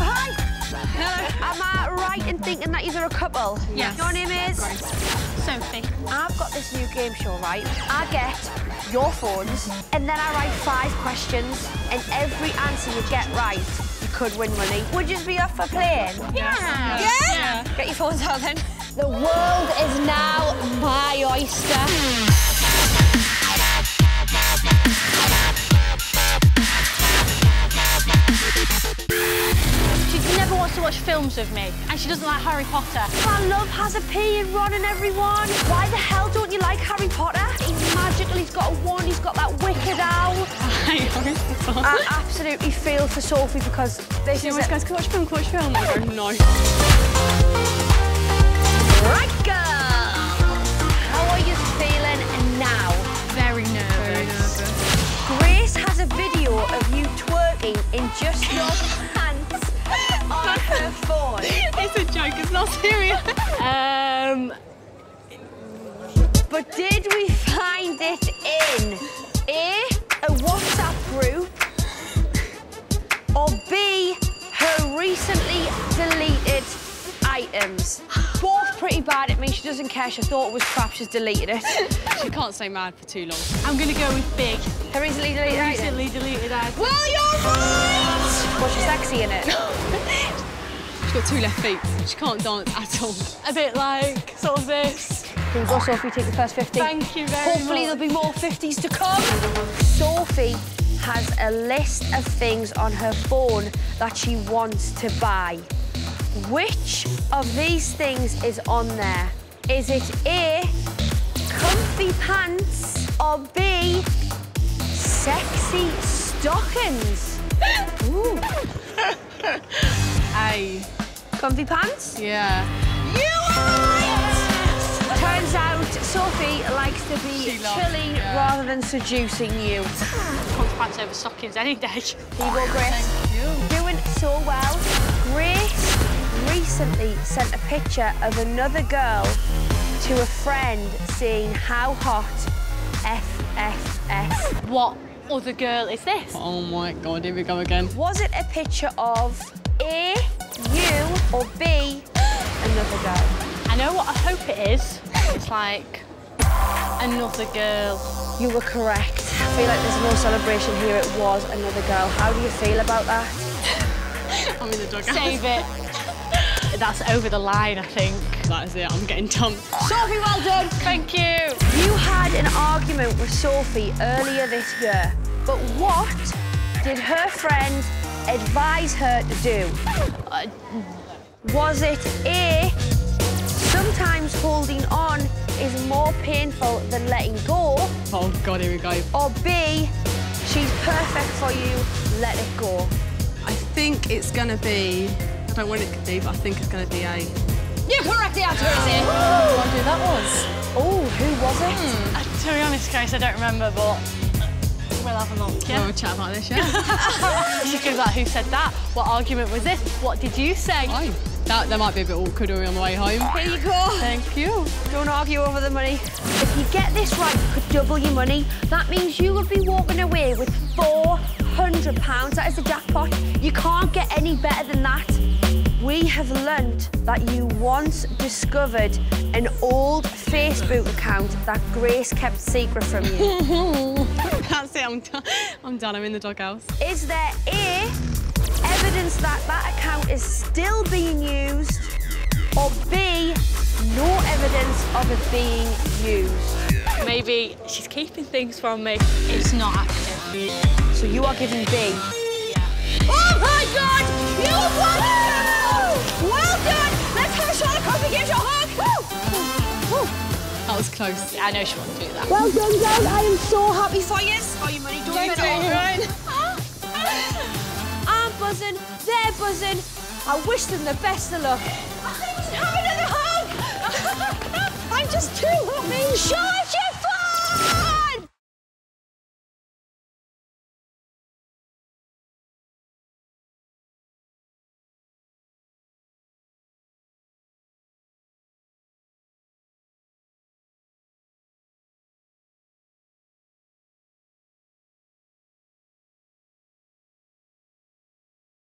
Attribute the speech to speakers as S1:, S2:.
S1: Hi. Hello. Am I right in thinking that you're a couple?
S2: Yes.
S1: Your name is?
S2: Sophie.
S1: I've got this new game show, right? I get your phones, and then I write five questions, and every answer you get right, you could win money. Would you be up for playing?
S2: Yeah.
S1: Yeah? Get your phones out then. The world is now my oyster.
S2: Watch films with me, and she doesn't like Harry Potter.
S1: I love has a P and Ron and everyone. Why the hell don't you like Harry Potter? He's magical, he's got a wand, he's got that wicked owl. I absolutely feel for Sophie because this is a...
S2: guys, can watch film? Can watch film? I go, no. Not serious. um,
S1: But did we find it in A, a WhatsApp group, or B, her recently deleted items? Both pretty bad at me. She doesn't care. She thought it was crap. She's deleted it.
S3: She can't stay mad for too long.
S2: I'm gonna go with big.
S1: Her recently deleted item.
S2: Recently deleted ad.
S1: Well, you're right. Was she sexy in it?
S3: She's got two left feet. She can't dance at all.
S2: A bit like sort of this.
S1: Here we go, Sophie. Take the first 50.
S2: Thank you very
S1: Hopefully
S2: much.
S1: there'll be more 50s to come. Sophie has a list of things on her phone that she wants to buy. Which of these things is on there? Is it A, comfy pants, or B, sexy stockings? Ooh.
S3: A.
S1: Comfy pants?
S3: Yeah.
S1: You are right! Turns out Sophie likes to be
S3: She loves-
S1: chilling
S3: yeah.
S1: rather than seducing you.
S2: Comes pants over stockings any day.
S1: Here you go, Grace. Doing so well. Grace recently sent a picture of another girl to a friend saying how hot FFF.
S2: What other girl is this?
S3: Oh my god, here we go again.
S1: Was it a picture of A, you, or B, another girl?
S2: I know what I hope it is. It's like another girl.
S1: You were correct. I feel like there's no celebration here. It was another girl. How do you feel about that?
S3: I'm in the dugout.
S2: Save it. That's over the line, I think.
S3: That is it, I'm getting dumped.
S1: Sophie, well done.
S2: Thank you.
S1: You had an argument with Sophie earlier this year, but what did her friend advise her to do?
S2: Uh,
S1: Was it A, sometimes holding on is more painful than letting go,
S3: Oh god, here we go.
S1: or B, she's perfect for you, let it go?
S3: I think it's gonna be. I don't want it to be, but I think it's gonna be A.
S1: You're correct, the answer is A.
S2: I wonder who that was.
S1: Oh, who was it?
S2: Uh, to be honest, Grace, I don't remember, but we'll have a look,
S3: We'll
S2: yeah?
S3: chat about this, yeah?
S2: She goes like, who said that? What argument was this? What did you say?
S3: oh, that, that might be a bit awkward on the way home.
S1: Here you go.
S2: Thank you.
S1: Don't argue over the money. If you get this right, you could double your money. That means you would be walking away with £400. That is the jackpot. You can't get any better than that. We have learnt that you once discovered an old Facebook account that Grace kept secret from you.
S3: That's it, I'm done. I'm done, I'm in the doghouse.
S1: is there A, evidence that that account is still being used, or B, no evidence of it being used?
S2: Maybe she's keeping things from me. It's not active.
S1: So you are giving B.
S2: Yeah.
S1: Oh my God! You won! Well done! Let's have a shot of coffee, give you a hug!
S3: That was close.
S2: I know she won't do that.
S1: Well done, girls. I am so happy for you. For your money, don't
S3: You
S1: spend it all. I'm buzzing, they're buzzing. I wish them the best of luck. I Have another hug! I'm just too happy. Sure,